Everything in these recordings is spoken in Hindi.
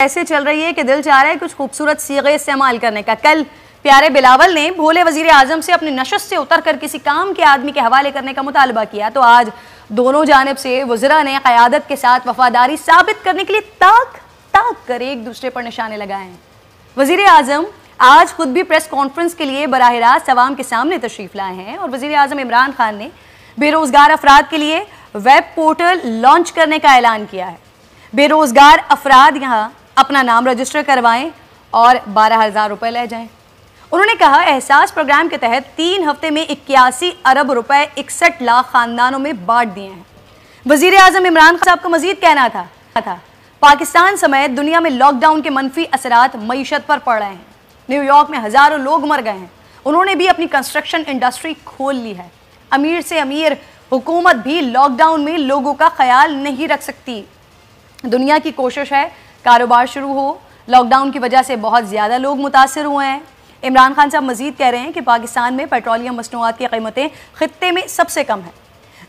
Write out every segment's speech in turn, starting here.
ऐसे चल रही है कि दिल चाह रहा है कुछ खूबसूरत सीगे इस्तेमाल करने का। कल प्यारे बिलावल ने भोले वज़ीर आज़म से अपनी नशस्त से उतर कर किसी काम के आदमी के हवाले करने का मुतालबा किया। तो आज दोनों जानब से वजरा ने क़्यादत के साथ वफादारी साबित करने के लिए ताक ताक कर एक दूसरे पर निशाने लगाए वज़ीर आज़म आज खुद भी प्रेस कॉन्फ्रेंस के लिए बरह रास्त अवाम के सामने तशरीफ़ लाए हैं और वज़ीर आज़म इमरान खान ने बेरोजगार अफराद के लिए वेब पोर्टल लॉन्च करने का ऐलान किया है। बेरोजगार अफराद यहाँ अपना नाम रजिस्टर करवाएँ और बारह हज़ार रुपये ले जाएँ। उन्होंने कहा एहसास प्रोग्राम के तहत तीन हफ़्ते में इक्यासी अरब रुपए इकसठ लाख खानदानों में बांट दिए हैं। वज़ीर आज़म इमरान खान साहब का मजीद कहना था, था पाकिस्तान समेत दुनिया में लॉकडाउन के मनफी असरात मीशत पर पड़ रहे हैं। न्यूयॉर्क में हज़ारों लोग मर गए हैं। उन्होंने भी अपनी कंस्ट्रक्शन इंडस्ट्री खोल ली है। अमीर से अमीर हुकूमत भी लॉकडाउन में लोगों का ख्याल नहीं रख सकती। दुनिया की कोशिश है कारोबार शुरू हो। लॉकडाउन की वजह से बहुत ज़्यादा लोग मुतासर हुए हैं। इमरान खान साहब मजीद कह रहे हैं कि पाकिस्तान में पेट्रोलियम मसनूआत की कीमतें खत्े में सबसे कम है।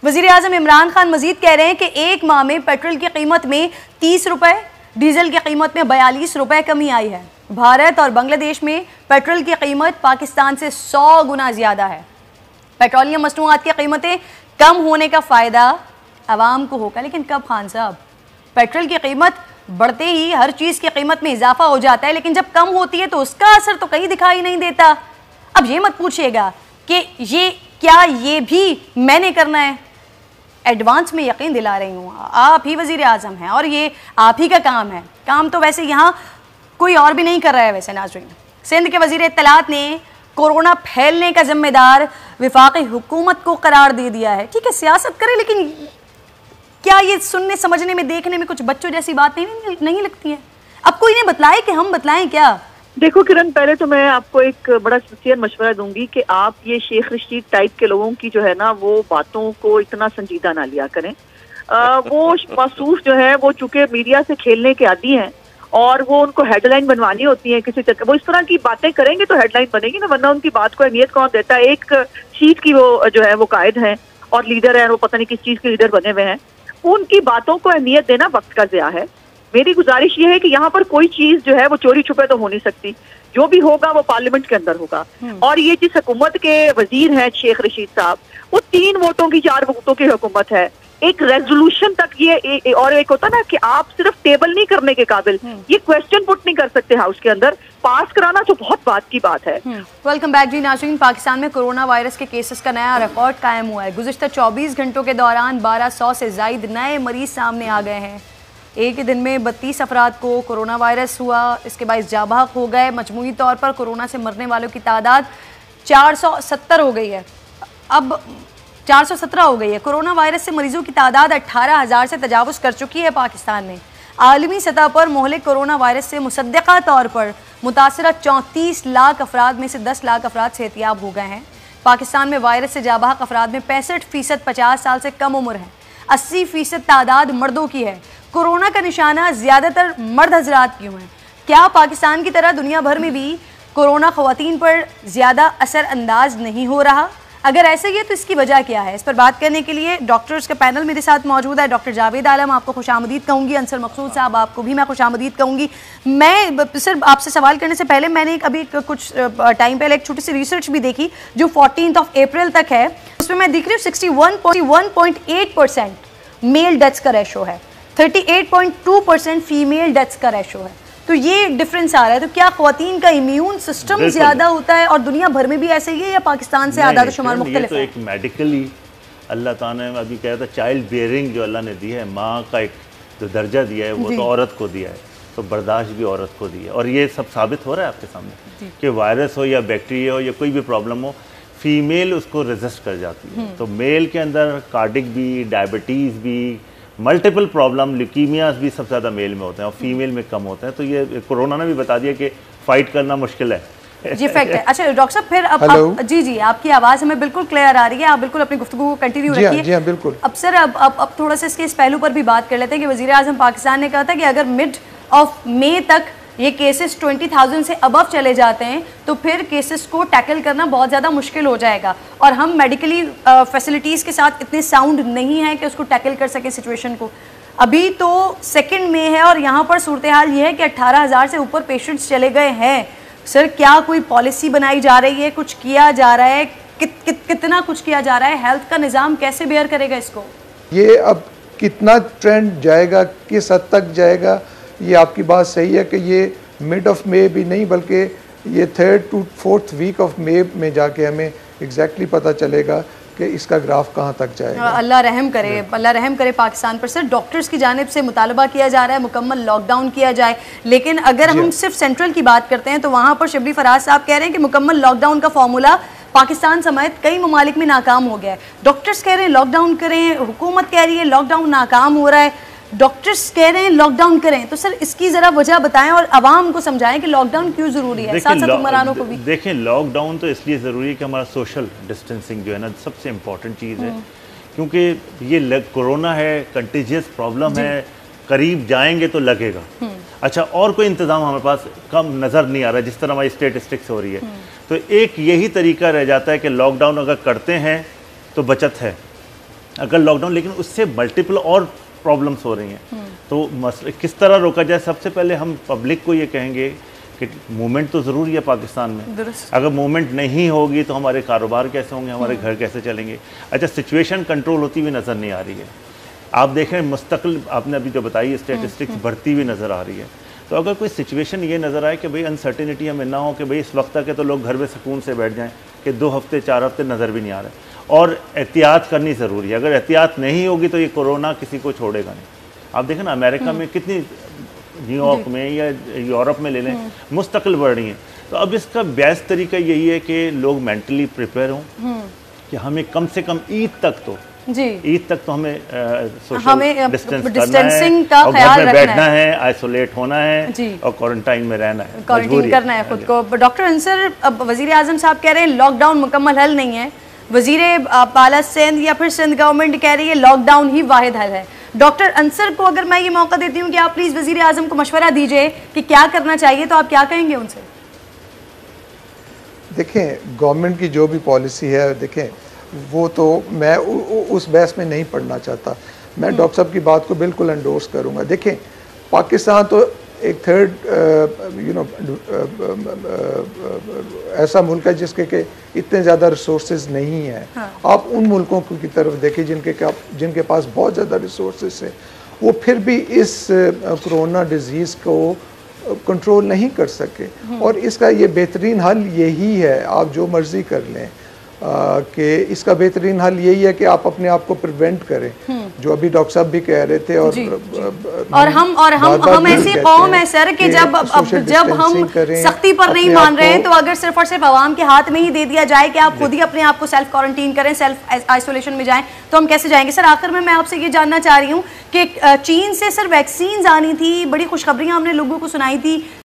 वज़ीर अजम इमरान खान मजीद कह रहे हैं कि एक माह में पेट्रोल की कीमत में तीस रुपये डीजल की कीमत में बयालीस रुपये कमी आई है। भारत और बांग्लादेश में पेट्रोल की कीमत पाकिस्तान से सौ गुना ज़्यादा है। पेट्रोलियम मसनूआत की कीमतें कम होने का फ़ायदा आवाम को होगा। लेकिन कब खान साहब? पेट्रोल की कीमत बढ़ते ही हर चीज़ की कीमत में इजाफा हो जाता है, लेकिन जब कम होती है तो उसका असर तो कहीं दिखाई नहीं देता। अब ये मत पूछिएगा कि ये, क्या ये भी मैंने करना है? एडवांस में यकीन दिला रही हूँ, आप ही वज़ीर आज़म हैं और ये आप ही का काम है। काम तो वैसे यहाँ कोई और भी नहीं कर रहा है वैसे नाजरीन। सिंध के वज़ीर इतलात ने कोरोना फैलने का जिम्मेदार विफाक हुकूमत को करार दे दिया है। ठीक है, सियासत करे, लेकिन क्या ये सुनने समझने में देखने में कुछ बच्चों जैसी बात नहीं नहीं लगती है। अब कोई ने बताए कि हम बतलाएँ क्या? देखो किरण पहले तो मैं आपको एक बड़ा सिंसियर मशवरा दूँगी कि आप ये शेख रशीद टाइप के लोगों की जो है ना वो बातों को इतना संजीदा ना लिया करें। आ, वो मासूफ जो है वो चूँकि मीडिया से खेलने के आदि हैं और वो उनको हेडलाइन बनवानी होती है किसी तरह वो इस तरह की बातें करेंगे तो हेडलाइन बनेगी ना वरना उनकी बात को अहमियत कौन देता है? एक शीट की वो जो है वो कायद है और लीडर है वो पता नहीं किस चीज़ के लीडर बने हुए हैं। उनकी बातों को अहमियत देना वक्त का जया है। मेरी गुजारिश ये है कि यहाँ पर कोई चीज़ जो है वो चोरी छुपे तो हो नहीं सकती। जो भी होगा वो पार्लियामेंट के अंदर होगा। हम्म। और ये जिस हुकूमत के वज़ीर हैं शेख रशीद साहब वो तीन वोटों की चार वोटों की हुकूमत है। एक रेजोल्यूशन तक ये ए, ए, और एक होता ना कि आप सिर्फ़ टेबल नहीं करने के काबिल हम्म। ये क्वेश्चन पुट नहीं कर सकते हाउस के अंदर। पास कराना तो बहुत बात की बात है। वेलकम बैक जी नाजरीन पाकिस्तान में कोरोना वायरस के केसेस का नया रिकॉर्ड कायम हुआ है। गुजशत 24 घंटों के दौरान 1200 से जायद नए मरीज़ सामने आ गए हैं। एक ही दिन में बत्तीस अफराद को कोरोना वायरस हुआ। इसके बाद जाबाक हो गए। मजमू तौर पर कोरोना से मरने वालों की तादाद चार हो गई है। अब 417 हो गई है। कोरोना वायरस से मरीजों की तादाद अट्ठारह हज़ार से तजावज़ कर चुकी है पाकिस्तान में आलमी सतह पर मोहलिक कोरोना वायरस से मुसदा तौर पर मुतासर चौंतीस लाख अफराद में से दस लाख अफराद सेहतियाब हो गए हैं। पाकिस्तान में वायरस से जाबाक अफराद में पैंसठ फ़ीसद पचास साल से कम उम्र है। अस्सी फ़ीसद तादाद मर्दों की है। कोरोना का निशाना ज़्यादातर मर्द हजरात क्यों हैं। क्या पाकिस्तान की तरह दुनिया भर में भी कोरोना खुवान पर ज़्यादा असरअंदाज नहीं हो रहा? अगर ऐसे ही है तो इसकी वजह क्या है? इस पर बात करने के लिए डॉक्टर्स का पैनल मेरे साथ मौजूद है डॉक्टर जावेद आलम। आपको खुश आमदीद कहूँगी, अंसर मकसूद साहब आपको भी मैं खुश आमदीद कहूँगी। मैं सिर्फ़ आपसे सवाल करने से पहले मैंने एक अभी कुछ टाइम पहले एक छोटी सी रिसर्च भी देखी, जो फोर्टीन ऑफ़ अप्रैल तक है। उसमें मैं दिख रही हूँ सिक्सटी वन मेल डेथ्स का रेशो है thirty eight point two percent female deaths का रेशो है तो ये डिफरेंस आ रहा है। तो क्या खातन का इम्यून सिस्टम ज़्यादा होता है और दुनिया भर में भी ऐसे ही है या पाकिस्तान से आदाद शुमार मुख्तलिफ़ तो एक मेडिकली अल्लाह ताला ने अभी कहा था चाइल्ड बेयरिंग जो अल्लाह ने दी है माँ का एक जो दर्जा दिया है वो तो औरत को दिया है तो बर्दाश्त भी औरत को दी है। और ये सब साबित हो रहा है आपके सामने कि वायरस हो या बैक्टीरिया हो या कोई भी प्रॉब्लम हो फीमेल उसको रेजिस्ट कर जाती है। हम्म। तो मेल के अंदर कार्डिक भी डायबिटीज़ भी मल्टीपल प्रॉब्लम लिकीमियाज भी सबसे ज़्यादा मेल में होते हैं और फीमेल में कम होते हैं। तो ये कोरोना ने भी बता दिया कि फाइट करना मुश्किल है। जी फैक्ट है। अच्छा डॉक्टर साहब फिर अब, अब जी जी आपकी आवाज़ हमें बिल्कुल क्लियर आ रही है। आप बिल्कुल अपनी गुफ्तु को कंटिन्यू हाँ, रखिए। जी हाँ बिल्कुल। अब सर अब अब अब थोड़ा सा इसके इस पहलू पर भी बात कर लेते हैं कि वज़ीर अजम पाकिस्तान ने कहा था कि अगर मिड ऑफ़ मे तक ये केसेस 20,000 से अबव चले जाते हैं तो फिर केसेस को टैकल करना बहुत ज़्यादा मुश्किल हो जाएगा। और हम मेडिकली फैसिलिटीज़ के साथ इतने साउंड नहीं हैं कि उसको टैकल कर सके सिचुएशन को। अभी तो सेकंड में है और यहाँ पर सूरत हाल ये है कि अट्ठारह हज़ार से ऊपर पेशेंट्स चले गए हैं। सर क्या कोई पॉलिसी बनाई जा रही है? कुछ किया जा रहा है? कित, कित, कितना कुछ किया जा रहा है? हेल्थ का निज़ाम कैसे बेयर करेगा इसको? ये अब कितना ट्रेंड जाएगा? किस हद तक जाएगा? ये आपकी बात सही है कि ये मिड ऑफ़ मे भी नहीं बल्कि ये third to fourth week of May में जाके हमें एग्जैक्टली exactly पता चलेगा कि इसका ग्राफ कहाँ तक जाएगा। हाँ, अल्लाह रहम करे अल्लाह रहम करे पाकिस्तान पर। सर डॉक्टर्स की जानब से मुतालबा किया जा रहा है मुकम्मल लॉकडाउन किया जाए। लेकिन अगर हम। सिर्फ़ सेंट्रल की बात करते हैं तो वहाँ पर शबली फराज साहब कह रहे हैं कि मुकम्मल लॉकडाउन का फॉर्मूला पाकिस्तान समेत कई ममालिक में नाकाम हो गया है। डॉक्टर्स कह रहे हैं लॉकडाउन करें हुकूमत कह रही है लॉकडाउन नाकाम हो रहा है। डॉक्टर्स कह रहे हैं लॉकडाउन करें। तो सर इसकी ज़रा वजह बताएँ और आवाम को समझाएँ कि लॉकडाउन क्यों ज़रूरी है। साथ साथ हुक्मरानों को भी। देखें लॉकडाउन तो इसलिए ज़रूरी है कि हमारा सोशल डिस्टेंसिंग जो है ना सबसे इम्पोर्टेंट चीज़ है। हम्म। क्योंकि ये कोरोना है कंटिजियस प्रॉब्लम है करीब जाएँगे तो लगेगा। हम्म। अच्छा और कोई इंतज़ाम हमारे पास कम नज़र नहीं आ रहा जिस तरह हमारी स्टेटिस्टिक्स हो रही है। हम्म। तो एक यही तरीका रह जाता है कि लॉकडाउन अगर करते हैं तो बचत है। अगर लॉकडाउन लेकिन उससे मल्टीपल और प्रॉब्लम्स हो रही हैं। तो तो किस तरह रोका जाए? सबसे पहले हम पब्लिक को ये कहेंगे कि मूवमेंट तो ज़रूरी है पाकिस्तान में। अगर मूवमेंट नहीं होगी तो हमारे कारोबार कैसे होंगे? हमारे हम्म। घर कैसे चलेंगे? अच्छा सिचुएशन कंट्रोल होती हुई नज़र नहीं आ रही है। आप देखें मुस्तकिल आपने अभी जो बताई स्टेटिस्टिक्स हम्म, बढ़ती हुई नज़र आ रही है। तो अगर कोई सिचुएशन ये नज़र आए कि भाई अनसर्टिनिटी हमें ना हो कि भाई इस वक्त तक तो लोग घर में सुकून से बैठ जाएँ कि दो हफ़्ते चार हफ़्ते नज़र भी नहीं आ रहे। और एहतियात करनी ज़रूरी है। अगर एहतियात नहीं होगी तो ये कोरोना किसी को छोड़ेगा नहीं। आप देखें ना अमेरिका हम्म। में कितनी न्यूयॉर्क में या यूरोप में ले लें हम्म। मुस्तकिल बढ़ रही हैं। तो अब इसका बेस्ट तरीका यही है कि लोग मेंटली प्रिपेयर हों हम्म। कि हमें कम से कम ईद तक तो ईद तक तो हमें सोशल हमें डिस्टेंसिंग का ख्याल रखना बैठना है आइसोलेट होना है और क्वारंटाइन में रहना है। क्वारंटाइन करना है खुद को। डॉक्टर अंसर अब वज़ीर आज़म साहब कह रहे हैं लॉकडाउन मुकम्मल हल नहीं है। वज़ीर पाला सिंध या फिर सिंध गवर्नमेंट कह रही है लॉकडाउन ही वाहिद हल है। डॉक्टर अंसर को अगर मैं ये मौका देती हूँ कि आप प्लीज़ वज़ीर आज़म को मशवरा दीजिए कि क्या करना चाहिए तो आप क्या कहेंगे उनसे? देखें गवर्नमेंट की जो भी पॉलिसी है देखें वो तो मैं उ, उ, उस बहस में नहीं पढ़ना चाहता। मैं हम्म। डॉक्टर साहब की बात को बिल्कुल एंडोर्स करूँगा। देखें पाकिस्तान तो एक थर्ड यू नो ऐसा मुल्क है जिसके के इतने ज़्यादा रिसोर्स नहीं हैं हाँ। आप उन मुल्कों की तरफ़ देखें जिनके जिनके पास बहुत ज़्यादा रिसोर्स है वो फिर भी इस कोरोना uh, डिज़ीज़ को कंट्रोल नहीं कर सके हम्म। और इसका ये बेहतरीन हल यही है आप जो मर्ज़ी कर लें कि इसका बेहतरीन हल यही है कि आप अपने आप को प्रिवेंट करें हम्म। जो अभी डॉक्टर साहब भी कह रहे थे और जी, जी। और हम और हम हम ऐसी कौम है सर कि जब अब जब हम सख्ती पर नहीं मान रहे हैं तो अगर सिर्फ़ और सिर्फ़ आवाम के हाथ में ही दे दिया जाए कि आप खुद ही अपने आप को सेल्फ क्वारंटीन करें सेल्फ आइसोलेशन में जाएँ तो हम कैसे जाएँगे सर आखिर में मैं आपसे ये जानना चाह रही हूँ कि चीन से सर वैक्सीन आनी थी बड़ी खुशखबरियाँ हमने लोगों को सुनाई थी